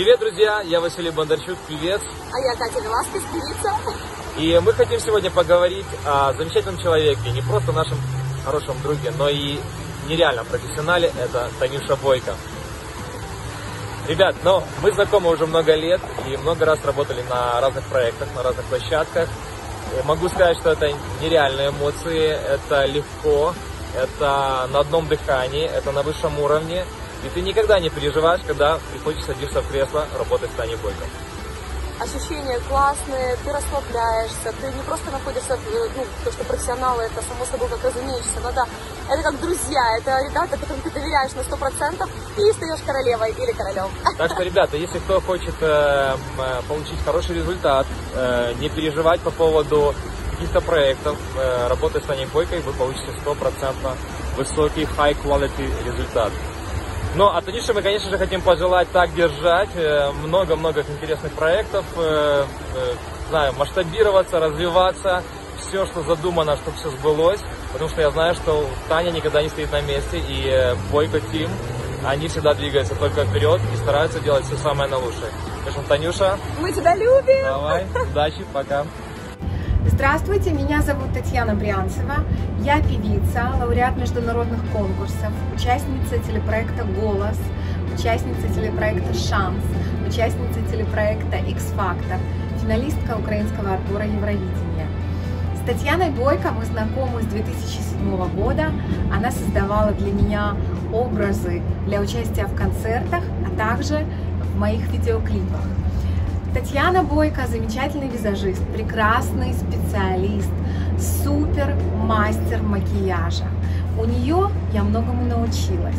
Привет, друзья! Я Василий Бондарчук, певец. А я Катя Веласкес, певица. И мы хотим сегодня поговорить о замечательном человеке, не просто нашем хорошем друге, но и нереальном профессионале. Это Танюша Бойко. Ребят, ну, мы знакомы уже много лет и много раз работали на разных проектах, на разных площадках. И могу сказать, что это нереальные эмоции, это легко, это на одном дыхании, это на высшем уровне. И ты никогда не переживаешь, когда приходишь садишься в кресло работать с Таней Бойко. Ощущения классные, ты расслабляешься, ты не просто находишься, э, ну, то, что профессионалы, это само собой как разумеешься, но да, это как друзья, это ребята, которым ты доверяешь на 100% и стаешь королевой или королем. Так что, ребята, если кто хочет э, э, получить хороший результат, э, не переживать по поводу каких-то проектов, э, работая с Таней Бойкой, вы получите 100% высокий high quality результат. Ну, а Танюше мы, конечно же, хотим пожелать так держать. э, Много-много интересных проектов. э, э, Знаю, масштабироваться, развиваться. Все, что задумано, чтобы все сбылось. Потому что я знаю, что Таня никогда не стоит на месте. И Бойко Тим, они всегда двигаются только вперед и стараются делать все самое на лучшее. Так что, Танюша, Мы тебя любим! давай, удачи, пока. Здравствуйте, меня зовут Татьяна Брянцева. Я певица, лауреат международных конкурсов, участница телепроекта «Голос», участница телепроекта «Шанс», участница телепроекта «X-Factor», финалистка украинского отбора Евровидения. С Татьяной Бойко мы знакомы с 2007 года. Она создавала для меня образы для участия в концертах, а также в моих видеоклипах. Татьяна Бойко замечательный визажист, прекрасный специалист, супер мастер макияжа. У нее я многому научилась.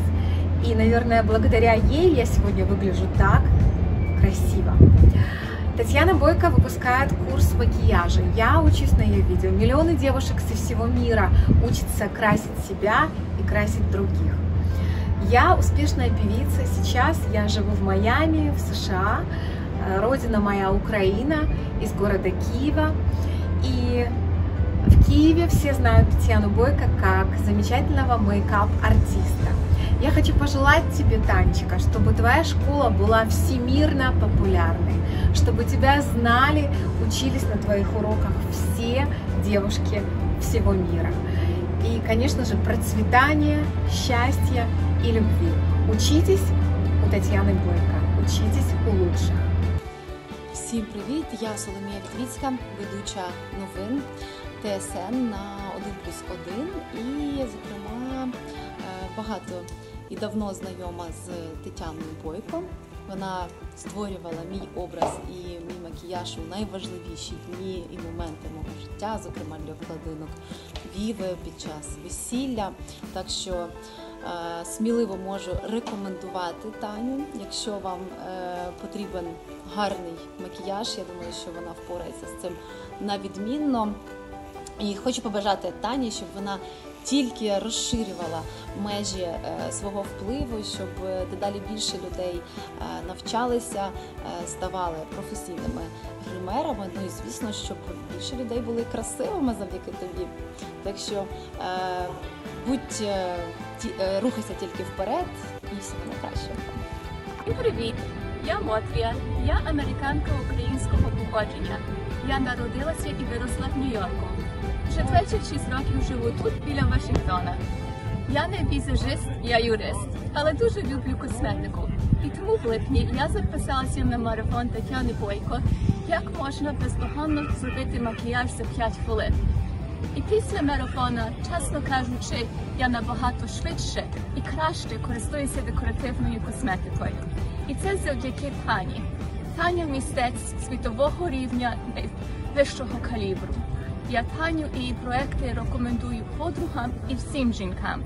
И, наверное, благодаря ей я сегодня выгляжу так красиво. Татьяна Бойко выпускает курс макияжа. Я учусь на ее видео. Миллионы девушек со всего мира учатся красить себя и красить других. Я успешная певица. Сейчас я живу в Майами, в США. Родина моя Украина, из города Киева. И в Киеве все знают Татьяну Бойко как замечательного мейкап-артиста. Я хочу пожелать тебе, Танечка, чтобы твоя школа была всемирно популярной, чтобы тебя знали, учились на твоих уроках все девушки всего мира. И, конечно же, процветания, счастья и любви. Учитесь у Татьяны Бойко, учитесь у лучших. Всім привіт! Я Соломія Вітвіцька, ведуча новин ТСН на 1 плюс 1 і, зокрема, е, багато і давно знайома з Тетяною Бойко. Вона створювала мій образ і мій макіяж у найважливіші дні і моменти мого життя, зокрема для вкладинок Віви під час весілля. Так що сміливо можу рекомендувати Таню, якщо вам е, потрібен гарний макіяж. Я думаю, що вона впорається з цим на відмінно. І хочу побажати Тані, щоб вона тільки розширювала межі е, свого впливу, щоб дедалі більше людей е, навчалися, е, ставали професійними гримерами. Ну і звісно, щоб більше людей були красивими завдяки тобі. Так що будь рухайся тільки вперед і всього найкращого. Привіт! Я Мотрія. Я американка українського походження. Я народилася і виросла в Нью-Йорку. Вже 26 років живу тут, біля Вашингтона. Я не візажист, я юрист, але дуже люблю косметику. І тому в липні я записалася на марафон Тетяни Бойко, як можна бездоганно зробити макіяж за 5 хвилин. І після марафона, чесно кажучи, я набагато швидше і краще користуюся декоративною косметикою. І це завдяки Тані. Таня містець світового рівня вищого калібру. Я Таню і її проекти рекомендую подругам і всім жінкам.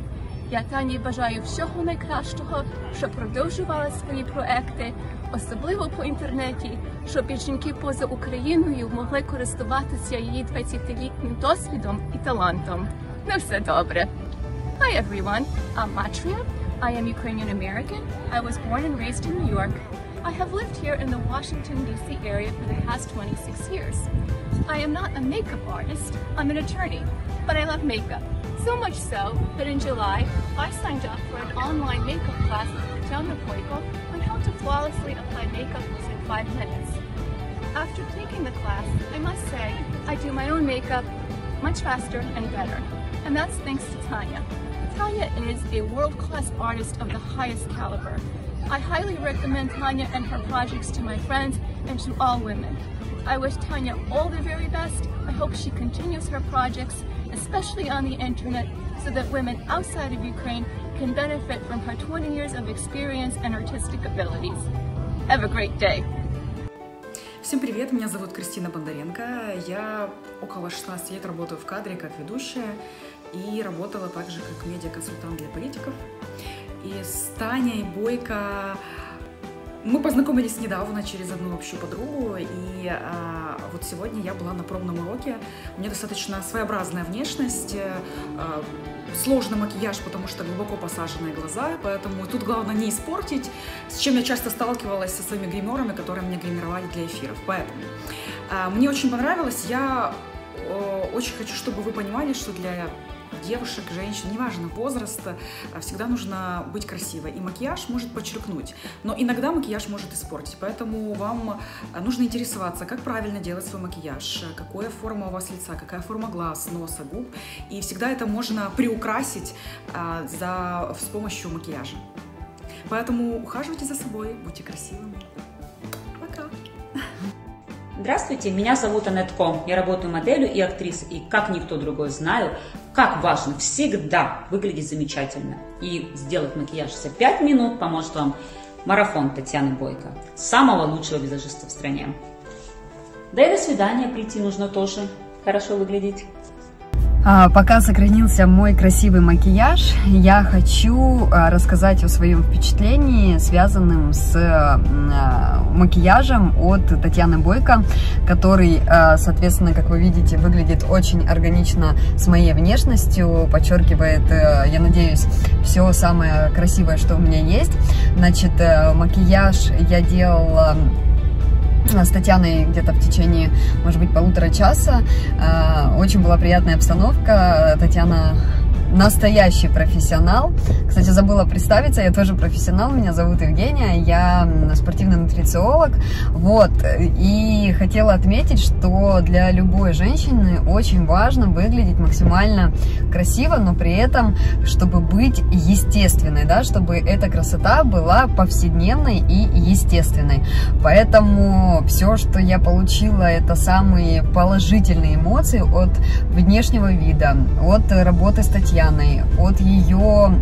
Я Тані бажаю всього найкращого, щоб продовжувала свої проекти, особливо по інтернеті, щоб і жінки поза Україною могли користуватися її 20-літнім досвідом і талантом. Ну все добре. Hi everyone, I'm Matria. I am Ukrainian American. I was born and raised in New York. I have lived here in the Washington, D.C. area for the past 26 years. I am not a makeup artist, I'm an attorney, but I love makeup. So much so that in July, I signed up for an online makeup class with Tatiana Poiko on how to flawlessly apply makeup within five minutes. After taking the class, I must say, I do my own makeup much faster and better. And that's thanks to Tanya. Tanya is a world-class artist of the highest caliber. I highly recommend Tanya and her projects to my friends and to all women. I wish Tanya all the very best. I hope she continues her projects, especially on the internet, so that women outside of Ukraine can benefit from her 20 years of experience and artistic abilities. Have a great day. Всем привет, меня зовут Кристина Бондаренко. Я около 16 лет работаю в кадре как ведущая и работала также как медиаконсультант для политиков. И с Таней Бойко мы познакомились недавно через одну общую подругу, и а, вот сегодня я была на пробном уроке. У меня достаточно своеобразная внешность, а, сложный макияж, потому что глубоко посаженные глаза, поэтому тут главное не испортить, с чем я часто сталкивалась со своими гримерами, которые меня гримировали для эфиров. Поэтому а, мне очень понравилось, я очень хочу, чтобы вы понимали, что для девушек, женщин, неважно возраст, всегда нужно быть красивой. И макияж может подчеркнуть, но иногда макияж может испортить. Поэтому вам нужно интересоваться, как правильно делать свой макияж, какая форма у вас лица, какая форма глаз, носа, губ. И всегда это можно приукрасить а, за, с помощью макияжа. Поэтому ухаживайте за собой, будьте красивыми. Здравствуйте, меня зовут Аннет Ком. Я работаю моделью и актрисой, и как никто другой знаю, как важно всегда выглядеть замечательно. И сделать макияж за 5 минут поможет вам марафон Татьяны Бойко, самого лучшего визажиста в стране. Да и до свидания прийти нужно тоже хорошо выглядеть. А, пока сохранился мой красивый макияж, я хочу а, рассказать о своем впечатлении, связанном с а, макияжем от Татьяны Бойко, который, соответственно, как вы видите, выглядит очень органично с моей внешностью, подчеркивает, я надеюсь, все самое красивое, что у меня есть. Значит, макияж я делала с Татьяной где-то в течение, может быть, полутора часа. А, очень была приятная обстановка. Татьяна настоящий профессионал. Кстати, забыла представиться, я тоже профессионал, меня зовут Евгения, я спортивный нутрициолог, вот, и хотела отметить, что для любой женщины очень важно выглядеть максимально красиво, но при этом, чтобы быть естественной, да, чтобы эта красота была повседневной и естественной. Поэтому все, что я получила, это самые положительные эмоции от внешнего вида, от работы с Татьяной, от ее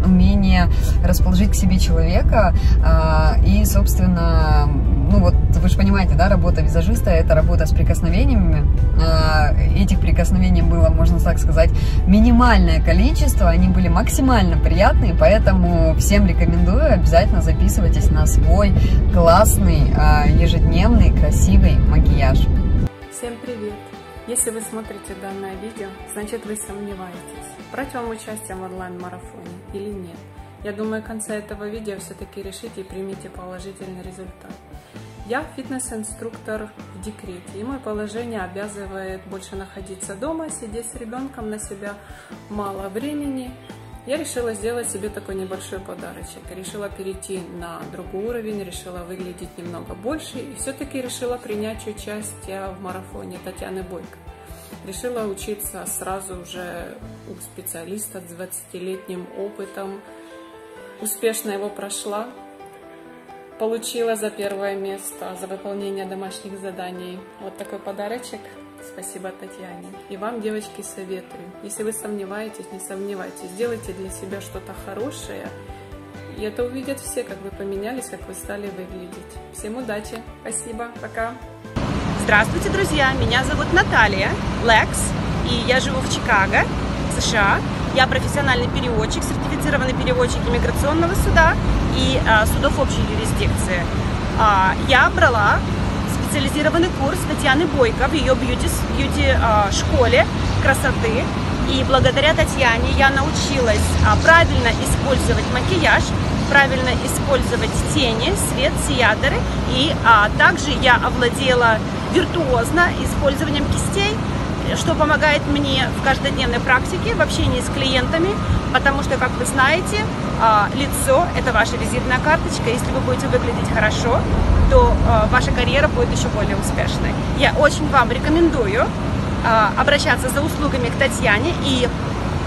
умения расположить к себе человека. А, и, собственно, ну вот вы же понимаете, да, работа визажиста – это работа с прикосновениями. А, этих прикосновений было, можно так сказать, минимальное количество, они были максимально приятные, поэтому всем рекомендую, обязательно записывайтесь на свой классный, а, ежедневный, красивый макияж. Всем привет! Если вы смотрите данное видео, значит вы сомневаетесь, брать вам участие в онлайн-марафоне или нет. Я думаю, в конце этого видео все-таки решите и примите положительный результат. Я фитнес-инструктор в декрете, и мое положение обязывает больше находиться дома, сидеть с ребенком, на себя мало времени. Я решила сделать себе такой небольшой подарочек. Решила перейти на другой уровень, решила выглядеть немного больше и все-таки решила принять участие в марафоне Татьяны Бойко. Решила учиться сразу уже у специалиста с 20-летним опытом. Успешно его прошла. Получила за первое место, за выполнение домашних заданий вот такой подарочек – Спасибо Татьяне. И вам, девочки, советую. Если вы сомневаетесь, не сомневайтесь. Сделайте для себя что-то хорошее. И это увидят все, как вы поменялись, как вы стали выглядеть. Всем удачи. Спасибо. Пока. Здравствуйте, друзья. Меня зовут Наталья Лекс. И я живу в Чикаго, США. Я профессиональный переводчик, сертифицированный переводчик иммиграционного суда и а, судов общей юрисдикции. А, я брала специализированный курс Татьяны Бойко в ее бьюти-школе красоты. И благодаря Татьяне я научилась а, правильно использовать макияж, правильно использовать тени, свет, сияторы. И а, также я овладела виртуозно использованием кистей, что помогает мне в каждодневной практике, в общении с клиентами, потому что, как вы знаете, а, лицо – это ваша визитная карточка. Если вы будете выглядеть хорошо, то а, ваша карьера будет еще более успешной. Я очень вам рекомендую а, обращаться за услугами к Татьяне и,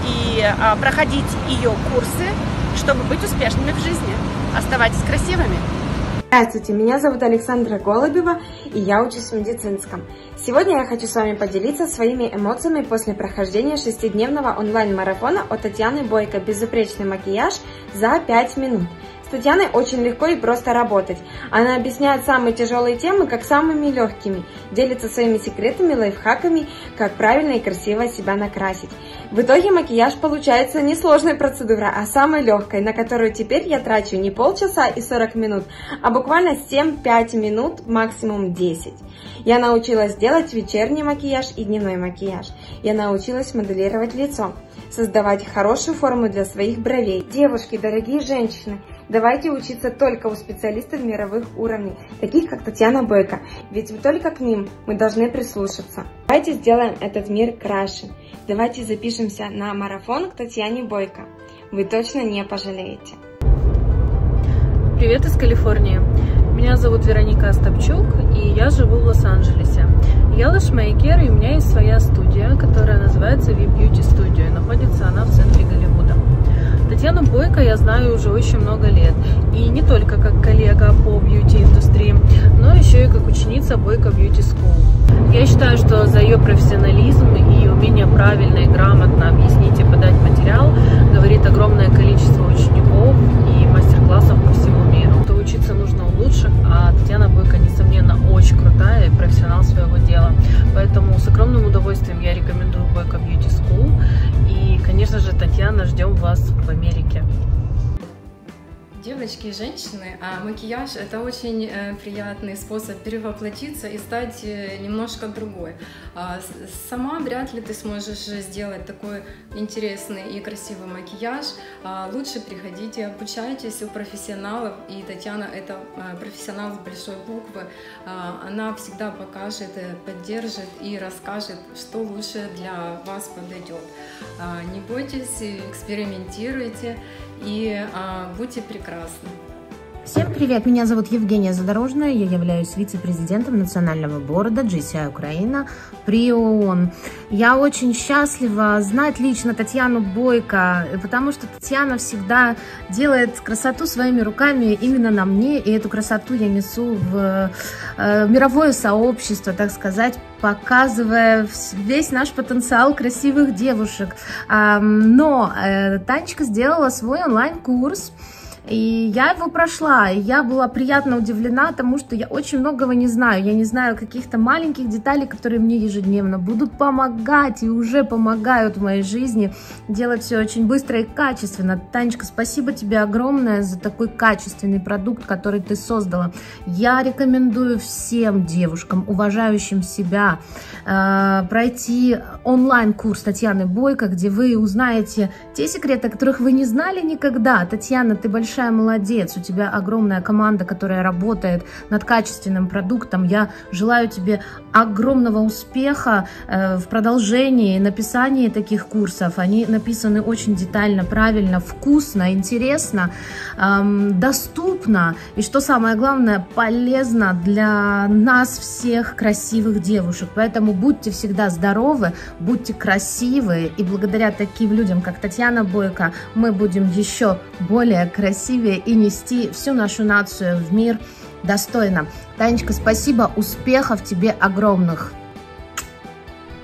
и а, проходить ее курсы, чтобы быть успешными в жизни. Оставайтесь красивыми! Здравствуйте, меня зовут Александра Голубева, и я учусь в медицинском. Сегодня я хочу с вами поделиться своими эмоциями после прохождения шестидневного онлайн-марафона от Татьяны Бойко «Безупречный макияж за 5 минут». С Татьяной очень легко и просто работать. Она объясняет самые тяжелые темы как самыми легкими, делится своими секретами, лайфхаками, как правильно и красиво себя накрасить. В итоге макияж получается не сложной процедурой, а самой легкой, на которую теперь я трачу не полчаса и 40 минут, а буквально 7-5 минут, максимум 10. Я научилась делать вечерний макияж и дневной макияж. Я научилась моделировать лицо, создавать хорошую форму для своих бровей. Девушки, дорогие женщины, Давайте учиться только у специалистов мировых уровней, таких как Татьяна Бойко, ведь только к ним мы должны прислушаться. Давайте сделаем этот мир краше. Давайте запишемся на марафон к Татьяне Бойко. Вы точно не пожалеете. Привет из Калифорнии. Меня зовут Вероника Остапчук, и я живу в Лос-Анджелесе. Я лэшмейкер, и у меня есть своя студия, которая называется V Beauty Studio, находится она в центре Голливуда. Татьяну Бойко я знаю уже очень много лет. И не только как коллега по бьюти-индустрии, но еще и как ученица Бойко Beauty School. Я считаю, что за ее профессионализм и умение правильно и грамотно объяснить и подать материал говорит огромное количество учеников и мастер-классов по всему миру. То учиться нужно у лучших, а Татьяна Бойко, несомненно, очень крутая и профессионал своего дела. Поэтому с огромным удовольствием я рекомендую Бойко Beauty School. Татьяна, ждем вас в Америке. Девочки и женщины, а макияж это очень э, приятный способ перевоплотиться и стать э, немножко другой. А, сама вряд ли ты сможешь сделать такой интересный и красивый макияж. А, лучше приходите, обучайтесь у профессионалов. И Татьяна это э, профессионал с большой буквы. А, она всегда покажет, поддержит и расскажет, что лучше для вас подойдет. Не бойтесь, экспериментируйте и будьте прекрасны. Всем привет, меня зовут Евгения Задорожная, я являюсь вице-президентом национального города GCI Украина при ООН. Я очень счастлива знать лично Татьяну Бойко, потому что Татьяна всегда делает красоту своими руками именно на мне, и эту красоту я несу в э, мировое сообщество, так сказать, показывая весь наш потенциал красивых девушек. Но э, Танечка сделала свой онлайн-курс, и я его прошла, и я была приятно удивлена тому, что я очень многого не знаю. Я не знаю каких-то маленьких деталей, которые мне ежедневно будут помогать и уже помогают в моей жизни делать все очень быстро и качественно. Танечка, спасибо тебе огромное за такой качественный продукт, который ты создала. Я рекомендую всем девушкам, уважающим себя, э, пройти онлайн-курс Татьяны Бойко, где вы узнаете те секреты, о которых вы не знали никогда. Татьяна, ты большая большая молодец, у тебя огромная команда, которая работает над качественным продуктом. Я желаю тебе огромного успеха э, в продолжении, написании таких курсов. Они написаны очень детально, правильно, вкусно, интересно, эм, доступно и, что самое главное, полезно для нас всех красивых девушек. Поэтому будьте всегда здоровы, будьте красивы, и благодаря таким людям, как Татьяна Бойко, мы будем еще более красивыми красивее и нести всю нашу нацию в мир достойно. Танечка, спасибо, успехов тебе огромных.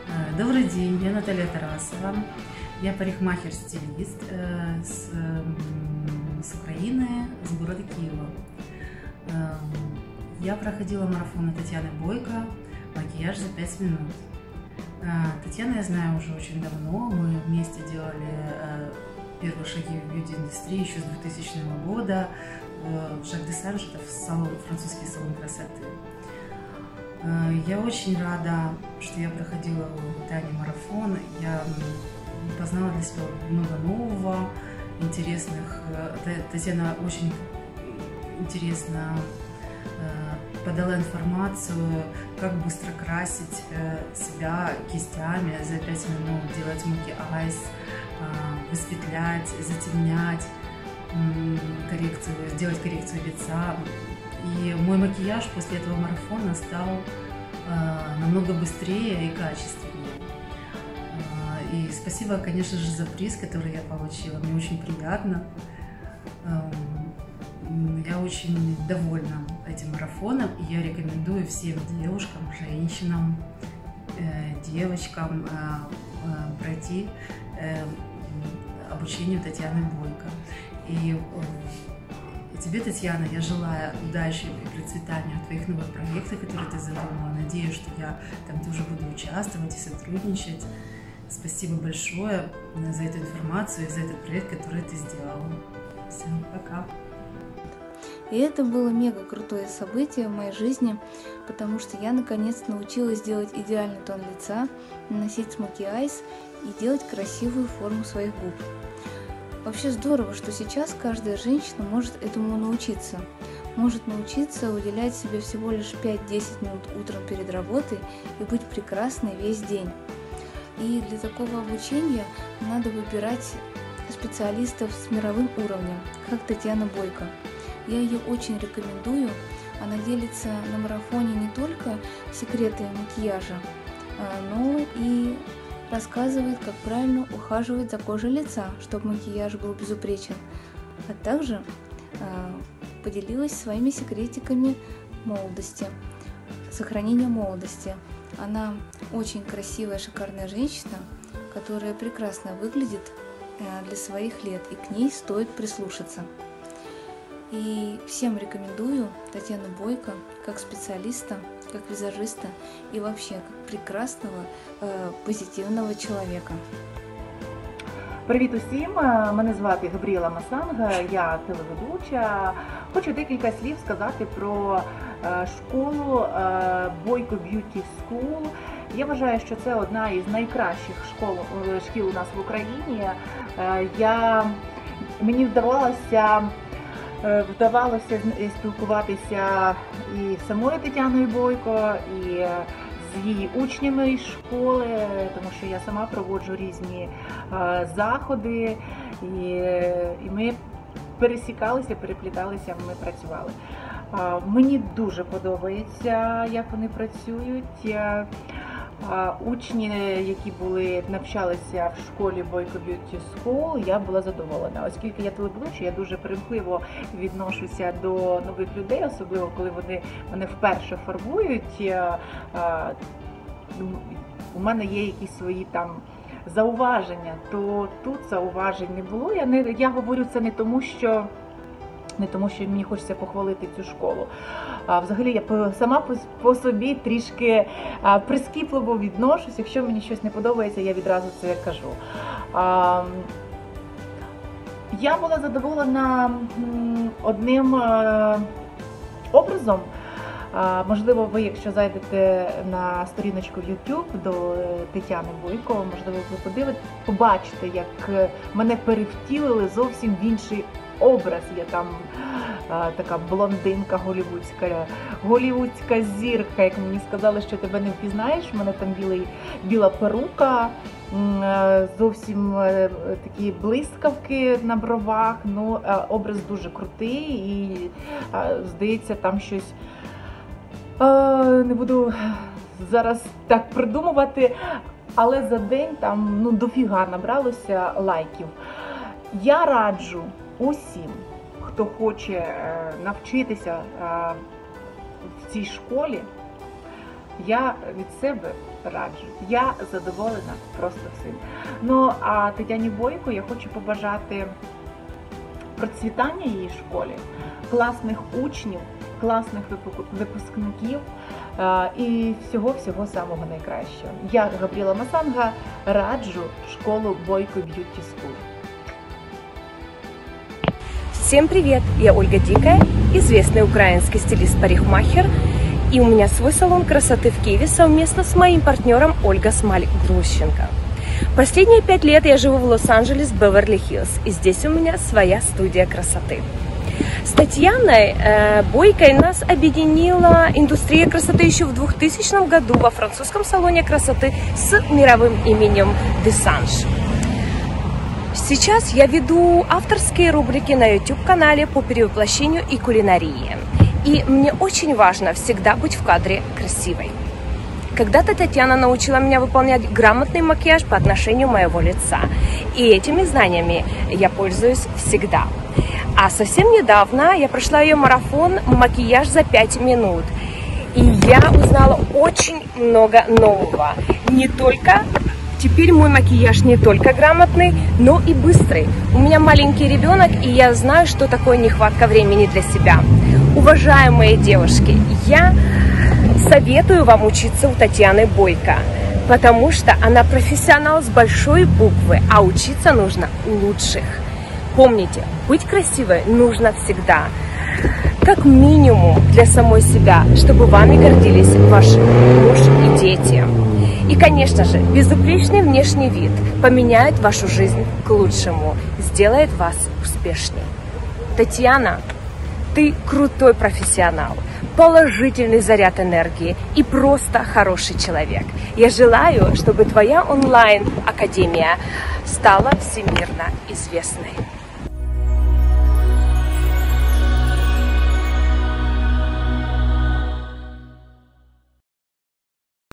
Э, добрый день, я Наталья Тарасова. Я парикмахер-стилист э, с, с Украины, с города Киева. Э, я проходила марафон Татьяны Бойко, макияж за 5 минут. Татьяна я знаю уже очень давно, мы вместе делали первые шаги в бьюти-индустрии еще с 2000 года в Жак де Санж, это салон, французский салон красоты. Э, я очень рада, что я проходила в Тане марафон. Я познала для себя много нового, интересных. Э, Татьяна очень интересно э, подала информацию, как быстро красить себя кистями за 5 минут, делать макияж, высветлять, затемнять. коррекцию, сделать коррекцию лица. И мой макияж после этого марафона стал намного быстрее и качественнее. И спасибо, конечно же, за приз, который я получила. Мне очень приятно. Я очень довольна этим марафоном, и я рекомендую всем девушкам, женщинам, э, девочкам э, э, пройти обучение Татьяны Бойко. И тебе, Татьяна, я желаю удачи и процветания в твоих новых проектах, которые ты задумала. Надеюсь, что я там тоже буду участвовать и сотрудничать. Спасибо большое за эту информацию и за этот проект, который ты сделала. Всем пока. И это было мега крутое событие в моей жизни, потому что я наконец научилась делать идеальный тон лица, наносить смоки айс и делать красивую форму своих губ. Вообще здорово, что сейчас каждая женщина может этому научиться. Может научиться уделять себе всего лишь 5-10 минут утром перед работой и быть прекрасной весь день. И для такого обучения надо выбирать специалистов с мировым уровнем, как Татьяна Бойко. Я ее очень рекомендую. Она делится на марафоне не только секреты макияжа, а, но и рассказывает, как правильно ухаживать за кожей лица, чтобы макияж был безупречен. А также а, поделилась своими секретиками молодости, сохранения молодости. Она очень красивая, шикарная женщина, которая прекрасно выглядит э, для своих лет, и к ней стоит прислушаться. И всем рекомендую Татьяну Бойко как специалиста, как визажиста и вообще как прекрасного, э, позитивного человека. Привіт усім! Мене звати Габріела Масанга, я телеведуча. Хочу декілька слів сказати про школу Бойко Б'юті School. Я вважаю, що це одна із найкращих школ шкіл у нас в Україні. Я, Мені вдавалося вдавалося спілкуватися і самою Тетяною Бойко, і з її учнями із школи, тому що я сама проводжу різні заходи, і, і ми пересікалися, перепліталися, ми працювали. Мені дуже подобається, як вони працюють. Учні, які були навчалися в школі Бойко Beauty School, я була задоволена, оскільки я телеведуча, я дуже примхливо відношуся до нових людей, особливо коли вони мене вперше фарбують. У мене є якісь свої там зауваження, то тут зауважень не було. Я не я говорю це не тому, що не тому, що мені хочеться похвалити цю школу. А взагалі я сама по, собі трішки прискіпливо відношусь. Якщо мені щось не подобається, я відразу це кажу. А, я була задоволена одним образом. Можливо, ви, якщо зайдете на сторіночку YouTube до Тетяни Бойко, можливо, ви подивитесь, побачите, як мене перевтілили зовсім в інший образ. Я там а, така блондинка голівудська, голівудська зірка, як мені сказали, що тебе не впізнаєш. У мене там білий, біла перука, зовсім е, такі блискавки на бровах. Ну, Образ дуже крутий і, здається, там щось. Не буду зараз так придумувати, але за день там ну, дофіга набралося лайків. Я раджу усім, хто хоче е, навчитися е, в цій школі, я від себе раджу. Я задоволена просто всім. Ну, а Тетяні Бойко я хочу побажати процвітання її школі, класних учнів, класних випускників е, і всього-всього самого найкращого. Я Габріла Масанга раджу школу Бойко Б'юті School. Всем привет! Я Ольга Дикая, известный украинский стилист-парикмахер, и у меня свой салон красоты в Киеве совместно с моим партнером Ольга Смаль Глущенко. Последние пять лет я живу в Лос-Анджелес, Беверли-Хиллз, и здесь у меня своя студия красоты. С Татьяной э, Бойкой нас объединила индустрия красоты еще в 2000 году во французском салоне красоты с мировым именем Десанж. Сейчас я веду авторские рубрики на YouTube-канале по перевоплощению и кулинарии. И мне очень важно всегда быть в кадре красивой. Когда-то Татьяна научила меня выполнять грамотный макияж по отношению моего лица. И этими знаниями я пользуюсь всегда. А совсем недавно я прошла ее марафон «Макияж за 5 минут». И я узнала очень много нового. Не только Теперь мой макияж не только грамотный, но и быстрый. У меня маленький ребенок, и я знаю, что такое нехватка времени для себя. Уважаемые девушки, я советую вам учиться у Татьяны Бойко, потому что она профессионал с большой буквы, а учиться нужно у лучших. Помните, быть красивой нужно всегда. Как минимум для самой себя, чтобы вами гордились ваш муж и дети. И, конечно же, безупречный внешний вид поменяет вашу жизнь к лучшему, сделает вас успешнее. Татьяна, ты крутой профессионал, положительный заряд энергии и просто хороший человек. Я желаю, чтобы твоя онлайн-академия стала всемирно известной.